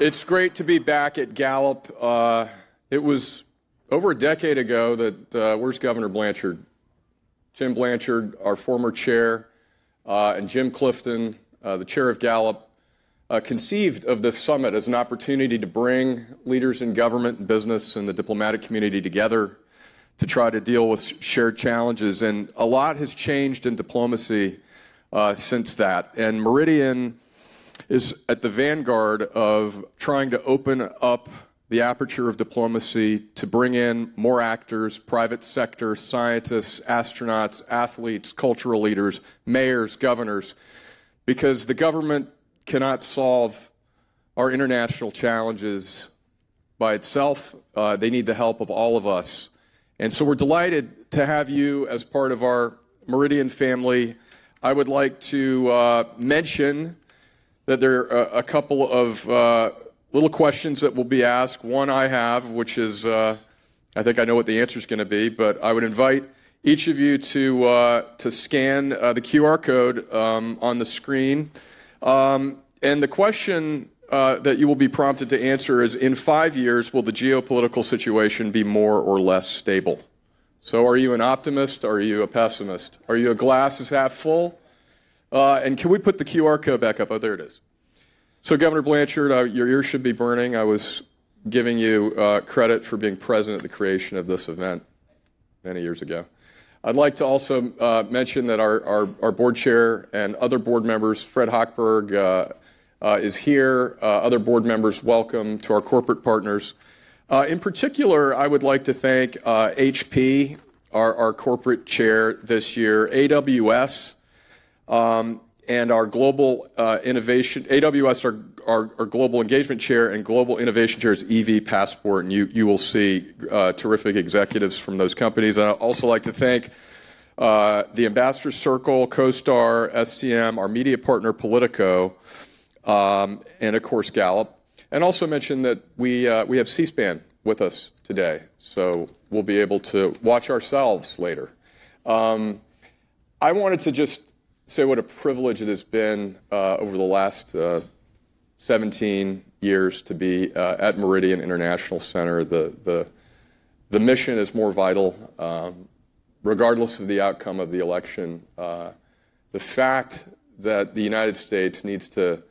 It's great to be back at Gallup. Uh, it was over a decade ago that, uh, where's Governor Blanchard? Jim Blanchard, our former chair, uh, and Jim Clifton, uh, the chair of Gallup, uh, conceived of this summit as an opportunity to bring leaders in government and business and the diplomatic community together to try to deal with shared challenges. And a lot has changed in diplomacy uh, since that. And Meridian is at the vanguard of trying to open up the aperture of diplomacy to bring in more actors, private sector, scientists, astronauts, athletes, cultural leaders, mayors, governors, because the government cannot solve our international challenges by itself. Uh, they need the help of all of us. And so we're delighted to have you as part of our Meridian family. I would like to uh, mention that there are a, couple of uh, little questions that will be asked. One I have, which is uh, I think I know what the answer is going to be, but I would invite each of you to uh, to scan uh, the QR code um, on the screen. Um, and the question uh, that you will be prompted to answer is: In five years, will the geopolitical situation be more or less stable? So, are you an optimist? Are you a pessimist? Are you a glass is half full? Uh, and can we put the QR code back up? Oh, there it is. So, Governor Blanchard, uh, your ears should be burning. I was giving you uh, credit for being present at the creation of this event many years ago. I'd like to also uh, mention that our, our, our, board chair and other board members, Fred Hochberg, uh, uh, is here. Uh, other board members, welcome to our corporate partners. in particular, I would like to thank HP, our, our corporate chair this year, AWS, um, and our global uh, innovation, AWS, our, our, our, global engagement chair, and global innovation chair is EV Passport, and you, you will see uh, terrific executives from those companies. And I'd also like to thank uh, the Ambassador Circle, CoStar, SCM, our media partner Politico, um, and of course Gallup. And also mention that we, uh, we have C SPAN with us today, so we'll be able to watch ourselves later. Um, I wanted to just say what a privilege it has been uh, over the last uh, 17 years to be uh, at Meridian International Center. The, the, the mission is more vital, um, regardless of the outcome of the election. Uh, the fact that the United States needs to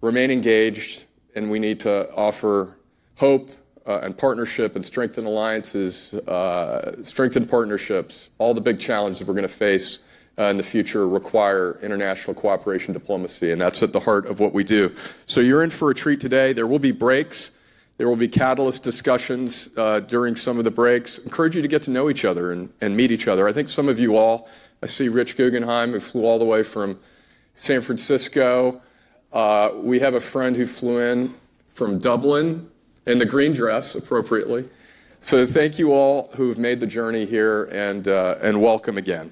remain engaged and we need to offer hope uh, and partnership and strengthen alliances, uh, strengthen partnerships, all the big challenges that we're going to face in the future require international cooperation diplomacy, and that's at the heart of what we do. So you're in for a treat today. There will be breaks. There will be catalyst discussions uh, during some of the breaks. Encourage you to get to know each other and, and meet each other. I think some of you all, I see Rich Guggenheim, who flew all the way from San Francisco. Uh, we have a friend who flew in from Dublin in the green dress, appropriately. So thank you all who have made the journey here, and, uh, and welcome again.